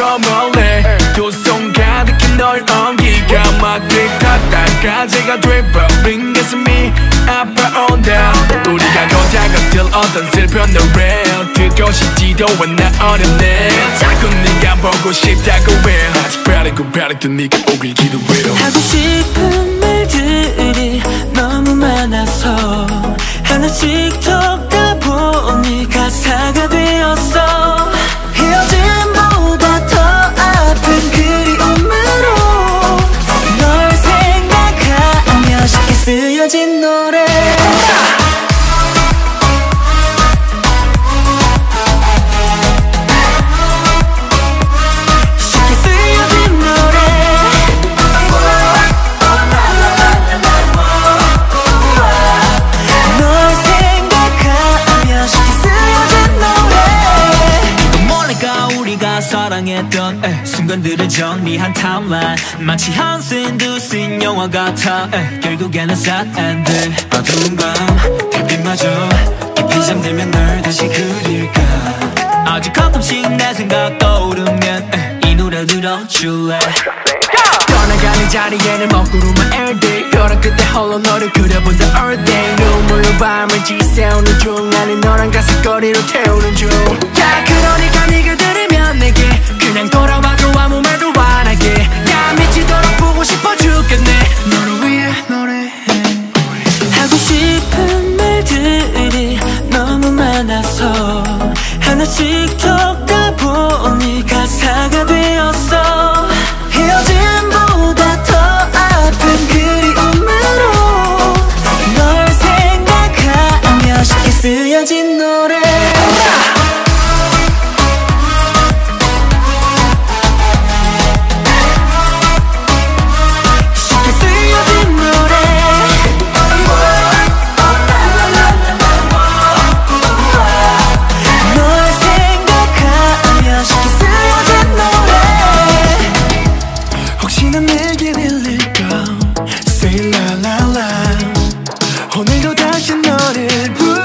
저 멀리 두 손 가득히 널 엉기가 막힐 걷다가 제가 돼버린 가슴이 아파온다. 우리가 고작은 어떤 슬픈 노래 듣고 싶지도 않아 어렵네. 자꾸 네가 보고 싶다고 해. 아직 바라고 바라도 네가 오길 기도해요 하고 싶은 말 사랑했던 에, 순간들을 정리한 타임라인 마치 한 씬 두씬 영화 같아 에, 결국에는 sad ending 어두운 밤. 달빛마저 깊이 잠들면 널 다시 그릴까? 아직 가끔씩 내 생각 떠오르면 에, 이 노래 들어줄래? 떠나가는 자리에는 먹구름만 everyday 벼랑 끝에 홀로 너를 그려본다 all day. 눈물로 밤을 지새우는 중 나는 너랑 가슴거리로 태우는 중야 그러니까 네가 그냥 돌아봐도 아무 말도 안 하게. 야 미치도록 보고 싶어 죽겠네. 너를 위해 노래해. 하고 싶은 말들이 너무 많아서 하나씩 적다 보니 가사가 되었어. 헤어짐보다 더 아픈 그리움으로 널 생각하며 쉽게 쓰여진 노래. 다시 너를 부